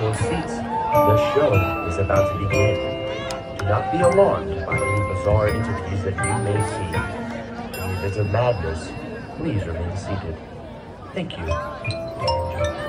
your seats. The show is about to begin. Do not be alarmed by any bizarre entities that you may see. In the event of madness, please remain seated. Thank you.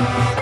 Thank